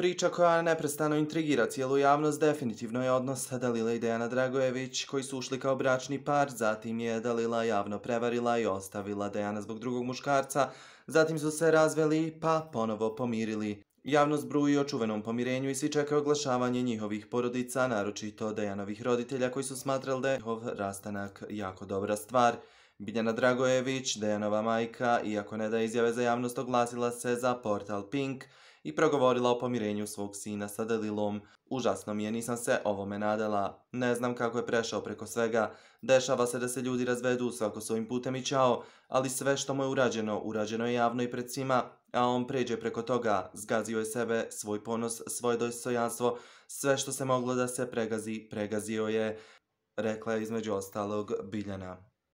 Priča koja neprestano intrigira cijelu javnost definitivno je odnos Dalila i Dejana Dragojević koji su ušli kao bračni par, zatim je Dalila javno prevarila i ostavila Dejana zbog drugog muškarca, zatim su se razveli pa ponovo pomirili. Javnost bruji o čuvenom pomirenju i svi čekaju oglašavanje njihovih porodica, naročito Dejanovih roditelja koji su smatrali da je njihov rastanak jako dobra stvar. Biljana Dragojević, Dejanova majka, iako ne da izjave za javnost, oglasila se za portal Pink i progovorila o pomirenju svog sina sa Delilom. Užasno mi je, nisam se ovome nadala. Ne znam kako je prešao preko svega. Dešava se da se ljudi razvedu svako svojim putem i čao, ali sve što mu je urađeno, urađeno je javno i pred svima, a on pređe preko toga, zgazio je sebe, svoj ponos, svoje dostojanstvo, sve što se moglo da se pregazi, pregazio je, rekla je između ostalog Biljana.